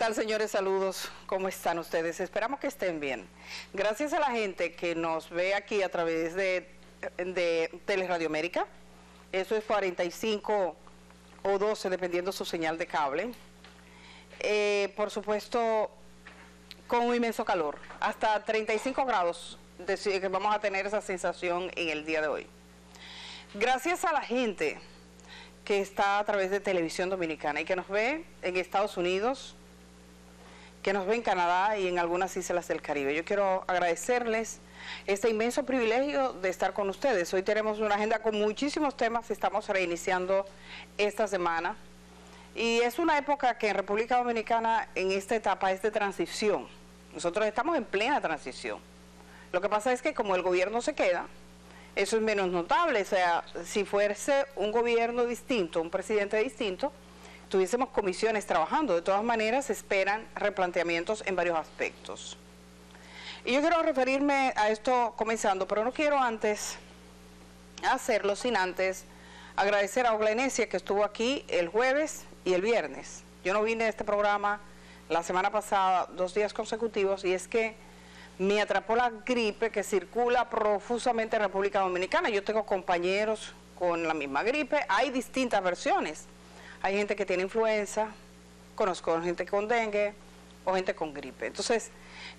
¿Qué tal, señores? Saludos. ¿Cómo están ustedes? Esperamos que estén bien. Gracias a la gente que nos ve aquí a través de, de Teleradio América. Eso es 45 o 12, dependiendo su señal de cable. Eh, por supuesto, con un inmenso calor. Hasta 35 grados que vamos a tener esa sensación en el día de hoy. Gracias a la gente que está a través de televisión dominicana y que nos ve en Estados Unidos, que nos ve en Canadá y en algunas islas del Caribe. Yo quiero agradecerles este inmenso privilegio de estar con ustedes. Hoy tenemos una agenda con muchísimos temas, estamos reiniciando esta semana y es una época que en República Dominicana en esta etapa es de transición. Nosotros estamos en plena transición. Lo que pasa es que como el gobierno se queda, eso es menos notable. O sea, si fuese un gobierno distinto, un presidente distinto, tuviésemos comisiones trabajando. De todas maneras, se esperan replanteamientos en varios aspectos. Y yo quiero referirme a esto comenzando, pero no quiero antes hacerlo sin antes agradecer a Oglenesia que estuvo aquí el jueves y el viernes. Yo no vine a este programa la semana pasada, dos días consecutivos, y es que me atrapó la gripe que circula profusamente en República Dominicana. Yo tengo compañeros con la misma gripe, hay distintas versiones. Hay gente que tiene influenza, conozco gente con dengue o gente con gripe. Entonces,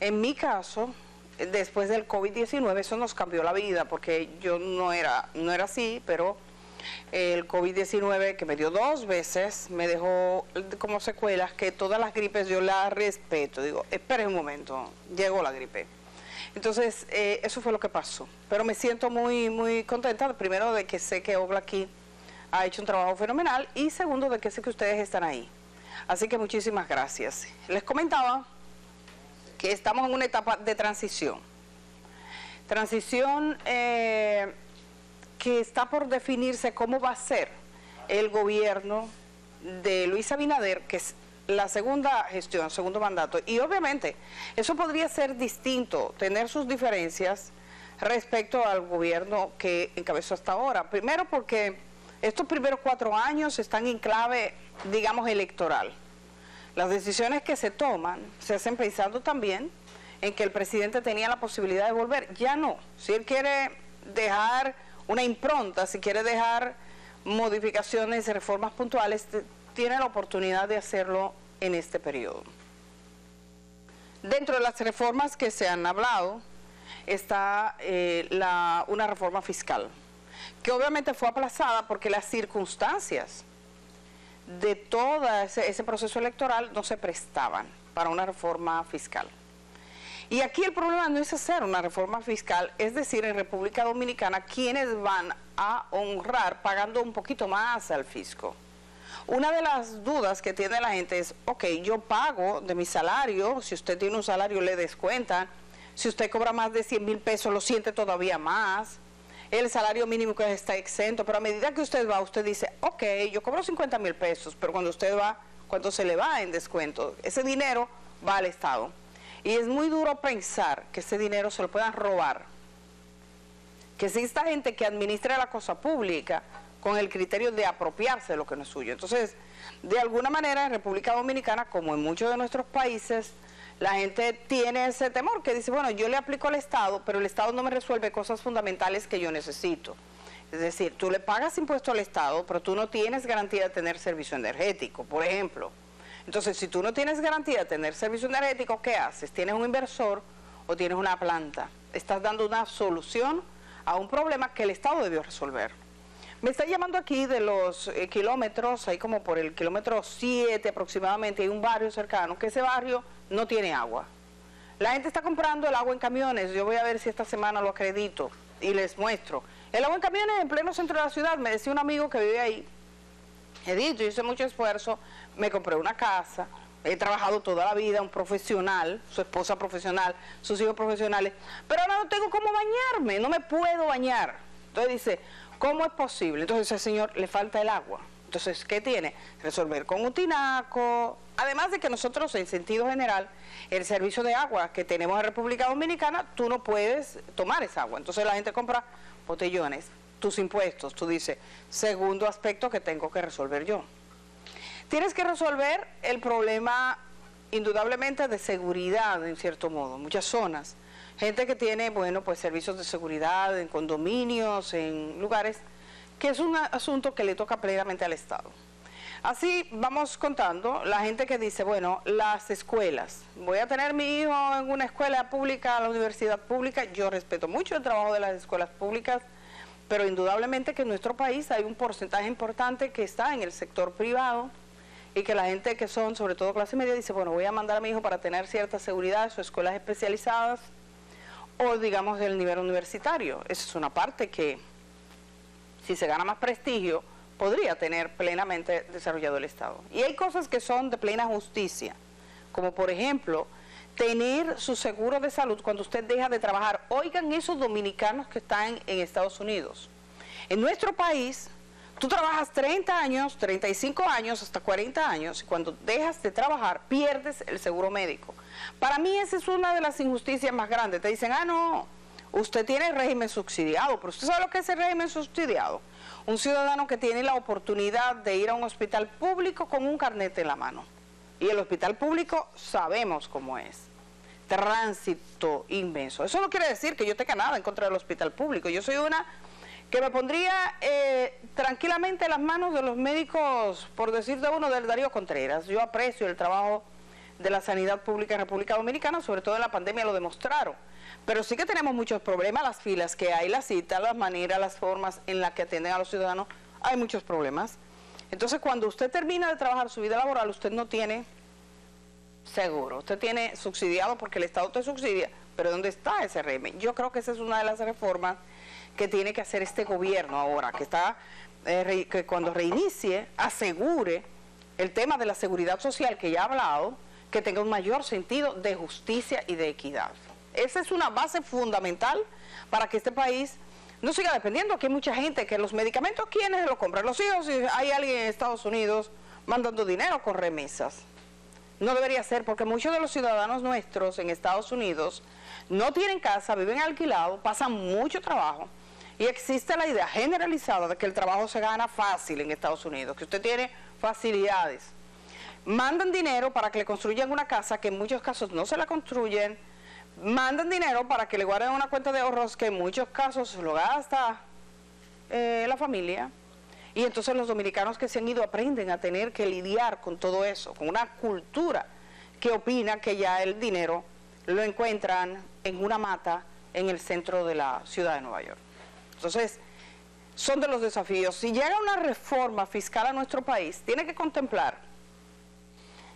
en mi caso, después del COVID-19, eso nos cambió la vida, porque yo no era, no era así, pero el COVID-19 que me dio dos veces me dejó como secuelas que todas las gripes yo las respeto. Digo, espere un momento, llegó la gripe. Entonces, eh, eso fue lo que pasó. Pero me siento muy, muy contenta, primero de que sé que Obla aquí ha hecho un trabajo fenomenal y segundo de que sé que ustedes están ahí. Así que muchísimas gracias. Les comentaba que estamos en una etapa de transición. Transición eh, que está por definirse cómo va a ser el gobierno de Luis Abinader, que es la segunda gestión, segundo mandato. Y obviamente eso podría ser distinto, tener sus diferencias respecto al gobierno que encabezó hasta ahora. Primero porque estos primeros cuatro años están en clave, digamos, electoral. Las decisiones que se toman se hacen pensando también en que el presidente tenía la posibilidad de volver. Ya no. Si él quiere dejar una impronta, si quiere dejar modificaciones y reformas puntuales, tiene la oportunidad de hacerlo en este periodo. Dentro de las reformas que se han hablado está eh, una reforma fiscal, que obviamente fue aplazada porque las circunstancias de todo ese proceso electoral no se prestaban para una reforma fiscal. Y aquí el problema no es hacer una reforma fiscal, es decir, en República Dominicana, quienes van a honrar pagando un poquito más al fisco. Una de las dudas que tiene la gente es, ok, yo pago de mi salario, si usted tiene un salario le descuentan, si usted cobra más de 100 mil pesos lo siente todavía más, el salario mínimo que está exento, pero a medida que usted va, usted dice, ok, yo cobro 50 mil pesos, pero cuando usted va, ¿cuánto se le va en descuento? Ese dinero va al Estado. Y es muy duro pensar que ese dinero se lo puedan robar. Que exista gente que administre la cosa pública con el criterio de apropiarse de lo que no es suyo. Entonces, de alguna manera en República Dominicana, como en muchos de nuestros países, la gente tiene ese temor que dice, bueno, yo le aplico al Estado, pero el Estado no me resuelve cosas fundamentales que yo necesito. Es decir, tú le pagas impuesto al Estado, pero tú no tienes garantía de tener servicio energético, por ejemplo. Entonces, si tú no tienes garantía de tener servicio energético, ¿qué haces? ¿Tienes un inversor o tienes una planta? Estás dando una solución a un problema que el Estado debió resolver. Me está llamando aquí de los eh, kilómetros, ahí como por el kilómetro 7 aproximadamente, hay un barrio cercano, que ese barrio no tiene agua. La gente está comprando el agua en camiones, yo voy a ver si esta semana lo acredito y les muestro. El agua en camiones en pleno centro de la ciudad, me decía un amigo que vive ahí, he dicho, hice mucho esfuerzo, me compré una casa, he trabajado toda la vida, un profesional, su esposa profesional, sus hijos profesionales, pero ahora no tengo cómo bañarme, no me puedo bañar. Entonces dice, ¿cómo es posible? Entonces el señor le falta el agua. Entonces, ¿qué tiene? Resolver con un tinaco. Además de que nosotros, en sentido general, el servicio de agua que tenemos en República Dominicana, tú no puedes tomar esa agua. Entonces la gente compra botellones, tus impuestos. Tú dices, segundo aspecto que tengo que resolver yo. Tienes que resolver el problema indudablemente de seguridad en cierto modo, muchas zonas. Gente que tiene, bueno, pues servicios de seguridad en condominios, en lugares, que es un asunto que le toca plenamente al Estado. Así vamos contando, la gente que dice, bueno, las escuelas, voy a tener mi hijo en una escuela pública, la universidad pública, yo respeto mucho el trabajo de las escuelas públicas, pero indudablemente que en nuestro país hay un porcentaje importante que está en el sector privado y que la gente que son, sobre todo clase media, dice, bueno, voy a mandar a mi hijo para tener cierta seguridad, sus escuelas especializadas o digamos del nivel universitario. Esa es una parte que si se gana más prestigio, podría tener plenamente desarrollado el Estado. Y hay cosas que son de plena justicia, como por ejemplo, tener su seguro de salud cuando usted deja de trabajar. Oigan esos dominicanos que están en Estados Unidos. En nuestro país, tú trabajas 30 años, 35 años, hasta 40 años, y cuando dejas de trabajar, pierdes el seguro médico. Para mí esa es una de las injusticias más grandes. Te dicen, ah, no, usted tiene régimen subsidiado, pero usted sabe lo que es el régimen subsidiado un ciudadano que tiene la oportunidad de ir a un hospital público con un carnet en la mano. Y el hospital público sabemos cómo es. Tránsito inmenso. Eso no quiere decir que yo tenga nada en contra del hospital público. Yo soy una que me pondría eh, tranquilamente en las manos de los médicos, por decir de uno, del Darío Contreras. Yo aprecio el trabajo de la sanidad pública en República Dominicana, sobre todo en la pandemia lo demostraron. Pero sí que tenemos muchos problemas, las filas que hay, las citas, las maneras, las formas en las que atienden a los ciudadanos, hay muchos problemas. Entonces, cuando usted termina de trabajar su vida laboral, usted no tiene seguro, usted tiene subsidiado porque el Estado te subsidia, pero ¿dónde está ese régimen? Yo creo que esa es una de las reformas que tiene que hacer este gobierno ahora, que está eh, que cuando reinicie asegure el tema de la seguridad social que ya ha hablado, que tenga un mayor sentido de justicia y de equidad. Esa es una base fundamental para que este país no siga dependiendo. Aquí hay mucha gente que los medicamentos, ¿quiénes los compran? Los hijos, si hay alguien en Estados Unidos mandando dinero con remesas. No debería ser porque muchos de los ciudadanos nuestros en Estados Unidos no tienen casa, viven alquilados, pasan mucho trabajo y existe la idea generalizada de que el trabajo se gana fácil en Estados Unidos, que usted tiene facilidades. Mandan dinero para que le construyan una casa que en muchos casos no se la construyen, mandan dinero para que le guarden una cuenta de ahorros que en muchos casos lo gasta eh, la familia. Y entonces los dominicanos que se han ido aprenden a tener que lidiar con todo eso, con una cultura que opina que ya el dinero lo encuentran en una mata en el centro de la ciudad de Nueva York. Entonces, son de los desafíos. Si llega una reforma fiscal a nuestro país, tiene que contemplar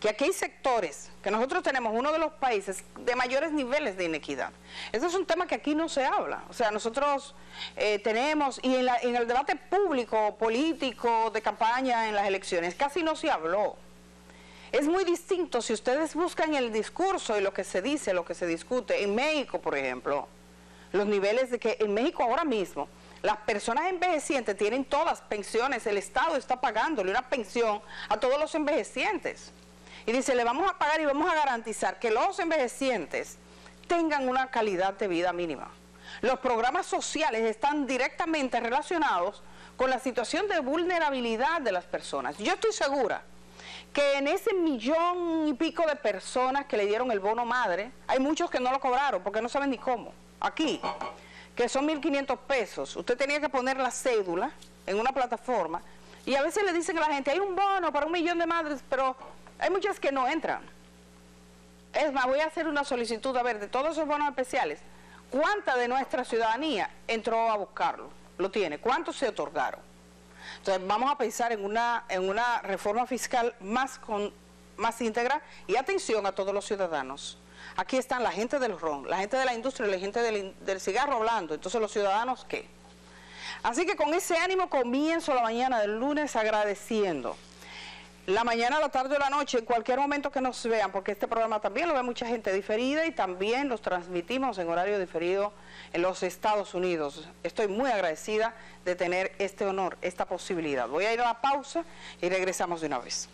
que aquí hay sectores, que nosotros tenemos uno de los países de mayores niveles de inequidad. Ese es un tema que aquí no se habla. O sea, nosotros eh, tenemos, y en, en el debate público, político, de campaña, en las elecciones, casi no se habló. Es muy distinto si ustedes buscan el discurso y lo que se dice, lo que se discute. En México, por ejemplo, los niveles de que en México ahora mismo las personas envejecientes tienen todas pensiones, el Estado está pagándole una pensión a todos los envejecientes. Y dice, le vamos a pagar y vamos a garantizar que los envejecientes tengan una calidad de vida mínima. Los programas sociales están directamente relacionados con la situación de vulnerabilidad de las personas. Yo estoy segura que en ese millón y pico de personas que le dieron el bono madre, hay muchos que no lo cobraron porque no saben ni cómo. Aquí, que son 1.500 pesos, usted tenía que poner la cédula en una plataforma y a veces le dicen a la gente, hay un bono para un millón de madres, pero hay muchas que no entran. Es más, voy a hacer una solicitud a ver de todos esos bonos especiales. ¿Cuánta de nuestra ciudadanía entró a buscarlo? Lo tiene. ¿Cuántos se otorgaron? Entonces vamos a pensar en una, en una reforma fiscal más, con, más íntegra y atención a todos los ciudadanos. Aquí están la gente del ron, la gente de la industria, la gente del, del cigarro hablando. Entonces los ciudadanos, ¿qué? Así que con ese ánimo comienzo la mañana del lunes agradeciendo la mañana, la tarde o la noche, en cualquier momento que nos vean, porque este programa también lo ve mucha gente diferida y también los transmitimos en horario diferido en los Estados Unidos. Estoy muy agradecida de tener este honor, esta posibilidad. Voy a ir a la pausa y regresamos de una vez.